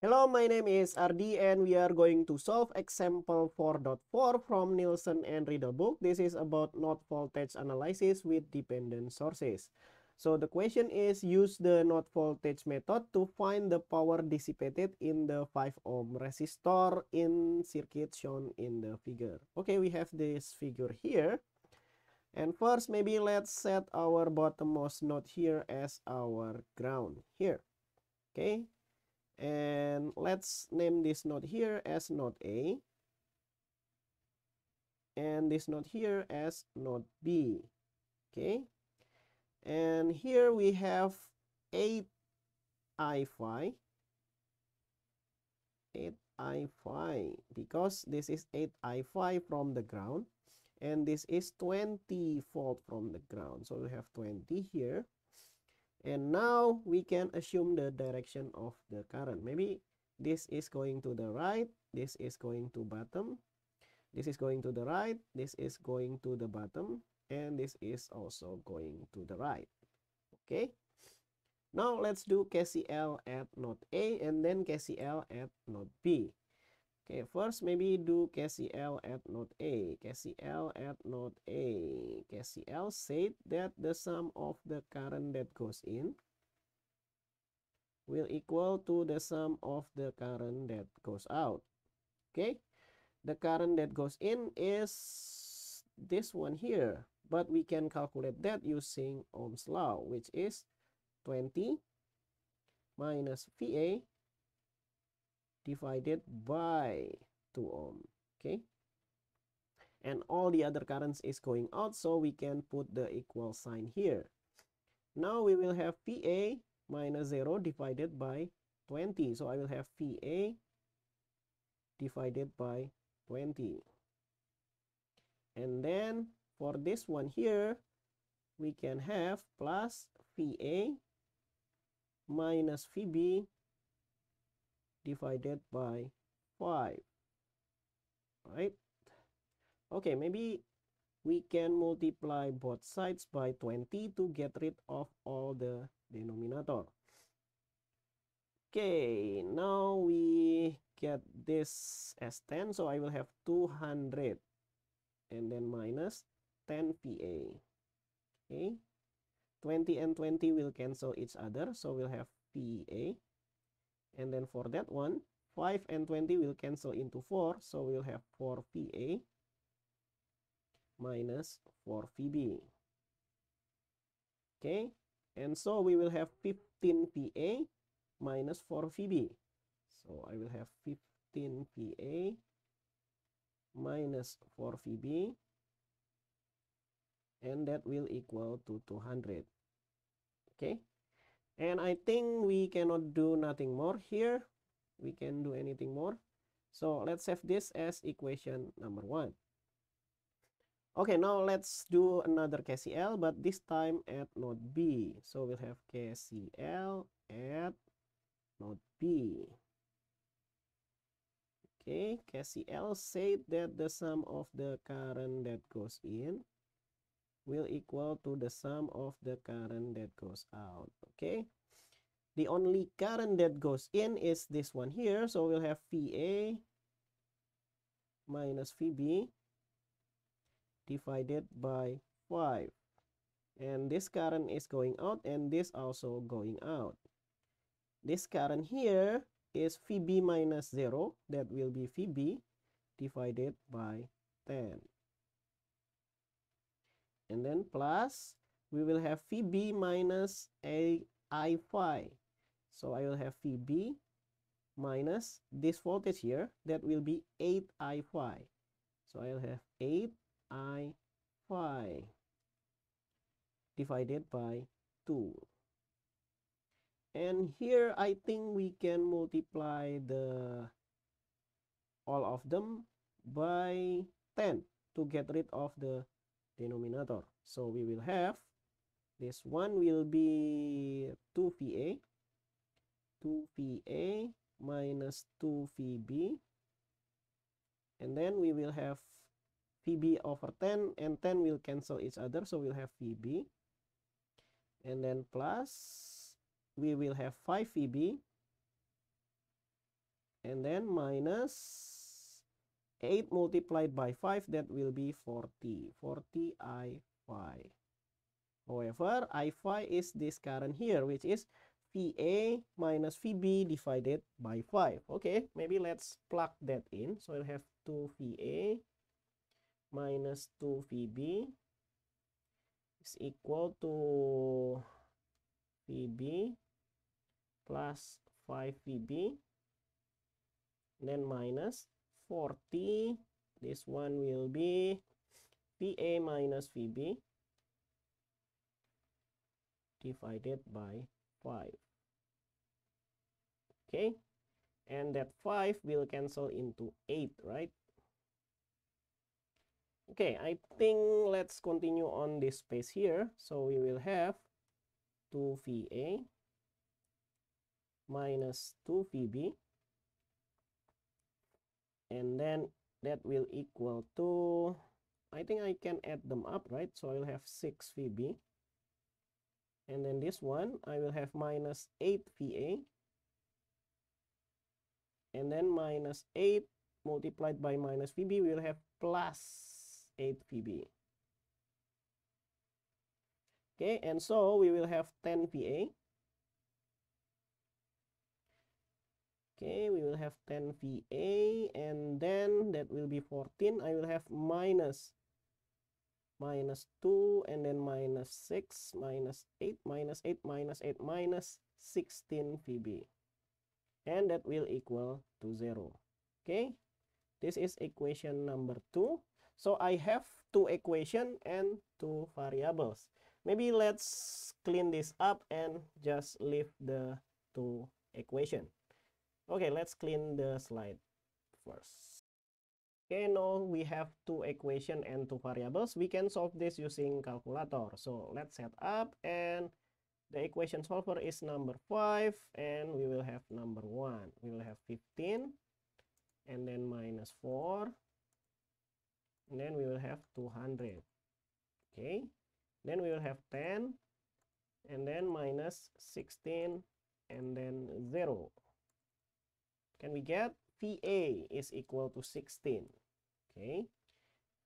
Hello, my name is Ardi and we are going to solve example 4.4 from Nilsson and Riedel book. This is about node voltage analysis with dependent sources. So the question is use the node voltage method to find the power dissipated in the 5 ohm resistor in circuit shown in the figure. Okay, we have this figure here. And first, maybe let's set our bottommost node here as our ground here. Okay, and let's name this node here as node A. And this node here as node B okay? And here we have 8 I phi 8 I phi because this is 8 I phi from the ground and this is 20 volt from the ground. So we have 20 here and now we can assume the direction of the current. Maybe this is going to the right this is going to bottom this is going to the right this is going to the bottom and this is also going to the right. Okay? Now let's do KCL at node A and then KCL at node B Okay, first maybe do KCL at node A. KCL at node A. KCL said that the sum of the current that goes in will equal to the sum of the current that goes out. Okay, the current that goes in is this one here, but we can calculate that using Ohm's law, which is 20 minus VA divided by 2 ohm okay? And all the other currents is going out so we can put the equal sign here. Now we will have VA minus 0 divided by 20 so I will have VA divided by 20 and then for this one here we can have plus VA minus VB divided by 5 right? Okay maybe we can multiply both sides by 20 to get rid of all the denominator. Okay now we get this as 10 so I will have 200 and then minus 10 VA okay 20 and 20 will cancel each other so we'll have VA and then for that one 5 and 20 will cancel into 4 so we'll have 4 VA minus 4 VB okay? And so we will have 15 VA minus 4 VB so I will have 15 VA minus 4 VB and that will equal to 200 okay and I think we cannot do nothing more here. We can do anything more. So let's have this as equation number one. Okay now let's do another KCL but this time at node B. So we'll have KCL at node B. Okay KCL said that the sum of the current that goes in will equal to the sum of the current that goes out okay? The only current that goes in is this one here so we'll have VA minus VB divided by 5 and this current is going out and this also going out. This current here is VB minus 0 that will be VB divided by 10 and then plus we will have VB minus a I phi. So I will have VB minus this voltage here that will be 8 I phi. So I'll have 8 I phi divided by 2 and here I think we can multiply the all of them by 10 to get rid of the denominator. So we will have this one will be 2 VA 2 VA minus 2 VB and then we will have VB over 10 and 10 will cancel each other so we'll have VB and then plus we will have 5 VB and then minus 8 multiplied by 5 that will be 40 40 I phi however I phi is this current here which is VA minus VB divided by 5 okay maybe let's plug that in. So I'll have 2 VA minus 2 VB is equal to VB plus 5 VB then minus 40 this one will be VA minus VB divided by 5 okay? And that 5 will cancel into 8 right? Okay I think let's continue on this space here. So we will have 2 VA minus 2 VB and then that will equal to I think I can add them up right? So I'll have 6 VB and then this one I will have minus 8 VA and then minus 8 multiplied by minus VB will have plus 8 VB okay and so we will have 10 VA okay we will have 10 VA and then that will be 14 I will have minus minus 2 and then minus 6 minus 8 minus 8 minus 8 minus 16 VB and that will equal to 0 okay this is equation number 2 so I have two equation and two variables. Maybe let's clean this up and just leave the two equation Okay, let's clean the slide first. Okay, now we have two equation and two variables. We can solve this using calculator. So let's set up and the equation solver is number 5 and we will have number 1. We will have 15 and then minus 4 and then we will have 200. Okay, then we will have 10 and then minus 16 and then 0 can we get VA is equal to 16 okay.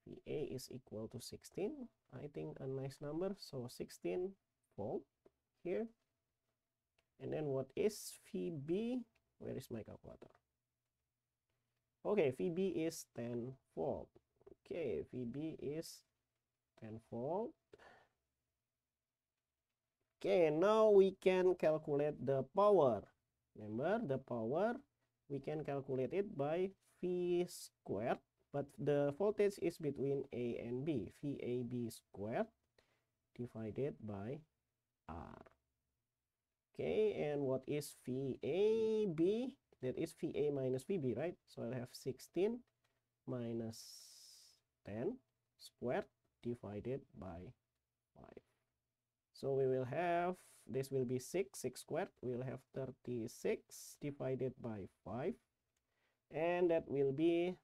VA is equal to 16 I think a nice number. So 16 volt here. And then what is VB where is my calculator? Okay VB is 10 volt okay VB is 10 volt okay now we can calculate the power. Remember the power we can calculate it by V squared but the voltage is between A and B. VAB squared divided by R. Okay and what is VAB that is VA minus VB right? So I'll have 16 minus 10 squared divided by 5 so we will have this will be 6 6 squared. We'll have 36 divided by 5 and that will be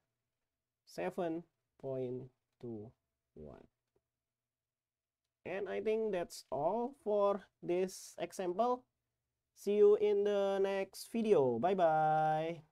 7.21 and I think that's all for this example. See you in the next video. Bye bye